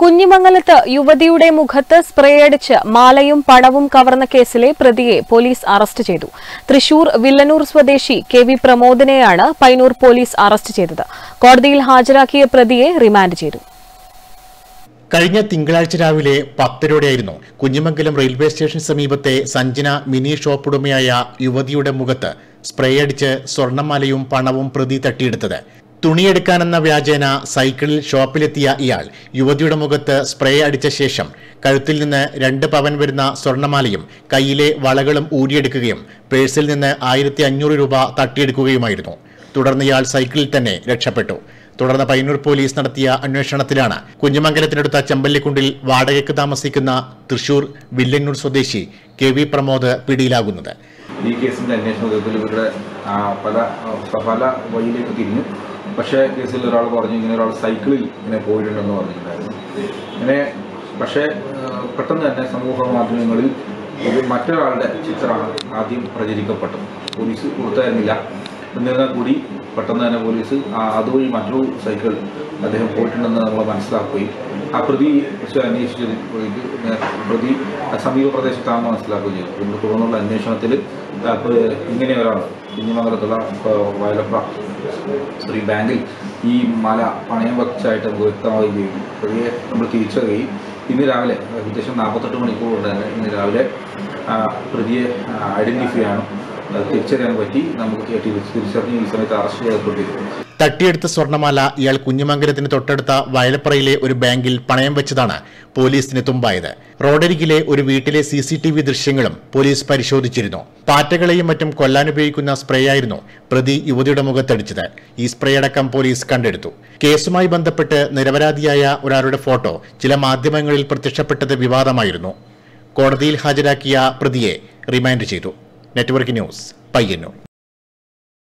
കുഞ്ഞിമംഗലത്ത് യുവതിയുടെ മുഖത്ത് സ്പ്രേ അടിച്ച് മാലയും പണവും കവർന്ന കേസിലെ പ്രതിയെ പോലീസ് അറസ്റ്റ് ചെയ്തു. തൃശൂർ വില്ലനൂർ സ്വദേശി കെ വി പ്രമോദിനെയാണ് പൈനൂർ പോലീസ് അറസ്റ്റ് ചെയ്തത്. കോടതിയിൽ ഹാജരാക്കിയ പ്രതിയെ റിമാൻഡ് ചെയ്തു. കഴിഞ്ഞ തിങ്കളാഴ്ച രാവിലെ പത്തരയോടെയായിരുന്നു കുഞ്ഞിമംഗലം റെയിൽവേ സ്റ്റേഷൻ സമീപത്തെ സഞ്ജന മിനി ഷോപ്പ് ഉടമയായ യുവതിയുടെ മുഖത്ത് സ്പ്രേ അടിച്ച് സ്വർണമാലയും പണവും പ്രതി തട്ടിയെടുത്തത്. തുണിയെടുക്കാനെന്ന വ്യാജേന സൈക്കിളിൽ ഷോപ്പിലെത്തിയ ഇയാൾ യുവതിയുടെ മുഖത്ത് സ്പ്രേ അടിച്ച ശേഷം കഴുത്തിൽ നിന്ന് രണ്ട് പവൻ വരുന്ന സ്വർണമാലയും കയ്യിലെ വളകളും ഊരിയെടുക്കുകയും പേഴ്സിൽ നിന്ന് ആയിരത്തി അഞ്ഞൂറ് രൂപ തട്ടിയെടുക്കുകയുമായിരുന്നു. തുടർന്ന് ഇയാൾ സൈക്കിളിൽ തന്നെ രക്ഷപ്പെട്ടു. തുടർന്ന് പയ്യന്നൂർ പോലീസ് നടത്തിയ അന്വേഷണത്തിലാണ് കുഞ്ഞുമംഗലത്തിനടുത്ത ചെമ്പല്ലിക്കുണ്ടിൽ വാടകയ്ക്ക് താമസിക്കുന്ന തൃശൂർ വില്ലന്നൂർ സ്വദേശി കെ വി പ്രമോദ് പിടിയിലാകുന്നത്. ഈ കേസിന്റെ അന്വേഷണത്തിൽ ഇവരുടെ പല പല വഴിയിലേക്ക് തിരിഞ്ഞു. പക്ഷേ കേസിൽ ഒരാൾ പറഞ്ഞു ഇങ്ങനെ ഒരാൾ സൈക്കിളിൽ ഇങ്ങനെ പോയിട്ടുണ്ടെന്ന് പറഞ്ഞിട്ടുണ്ടായിരുന്നു. ഇങ്ങനെ പക്ഷേ പെട്ടെന്ന് തന്നെ സമൂഹ മാധ്യമങ്ങളിൽ ഇത് മറ്റൊരാളുടെ ചിത്രമാണ് ആദ്യം പ്രചരിക്കപ്പെട്ടത് പോലീസ് കൊടുത്തായിരുന്നില്ല. എന്നിരുന്നാൽ കൂടി പെട്ടെന്ന് തന്നെ പോലീസ് അതുവഴി മറ്റൊരു സൈക്കിൾ അദ്ദേഹം പോയിട്ടുണ്ടെന്ന് നമ്മൾ മനസ്സിലാക്കുകയും ആ പ്രതി പക്ഷേ അന്വേഷിച്ചപ്പോഴേക്ക് പ്രതി സമീപ പ്രദേശത്താണെന്ന് മനസ്സിലാക്കുകയും ചെയ്തു. ഇതിനെ തുടർന്നുള്ള അന്വേഷണത്തിൽ ഇങ്ങനെ ഒരാൾ കുഞ്ഞിമംഗലത്തുള്ള വയലപ്ര ശ്രീ ബാങ്കിൽ ഈ മല പണയം വച്ചായിട്ട് നമുക്ക് വ്യക്തമാവുകയും പ്രതിയെ നമ്മൾ തിരിച്ചറിയുകയും ഇന്ന് രാവിലെ ഏകദേശം നാൽപ്പത്തെട്ട് മണിക്കൂർ കൊണ്ട് തന്നെ ഇന്ന് രാവിലെ പ്രതിയെ ഐഡന്റിഫൈ അത് തിരിച്ചറിയാൻ പറ്റി. നമുക്ക് തിരിച്ച് തിരിച്ചറിഞ്ഞ് ഈ സമയത്ത് അറസ്റ്റ് ചെയ്യപ്പെട്ടിരുന്നു. തട്ടിയെടുത്ത സ്വർണമാല ഇയാൾ കുഞ്ഞുമംഗലത്തിന് തൊട്ടടുത്ത വയലപ്പുറയിലെ ഒരു ബാങ്കിൽ പണയം വെച്ചതാണ് പോലീസിന് തുമ്പായത്. റോഡരികിലെ ഒരു വീട്ടിലെ സി സി ടി വി ദൃശ്യങ്ങളും പോലീസ് പരിശോധിച്ചിരുന്നു. പാറ്റകളെയും മറ്റും കൊല്ലാനുപയോഗിക്കുന്ന സ്പ്രേ ആയിരുന്നു പ്രതി യുവതിയുടെ മുഖത്തടിച്ചത്. ഈ സ്പ്രേ അടക്കം പോലീസ് കണ്ടെടുത്തു. കേസുമായി ബന്ധപ്പെട്ട് നിരപരാധിയായ ഒരാളുടെ ഫോട്ടോ ചില മാധ്യമങ്ങളിൽ പ്രത്യക്ഷപ്പെട്ടത് വിവാദമായിരുന്നു. കോടതിയിൽ ഹാജരാക്കിയ പ്രതിയെ റിമാൻഡ് ചെയ്തു. Network news Payyanur.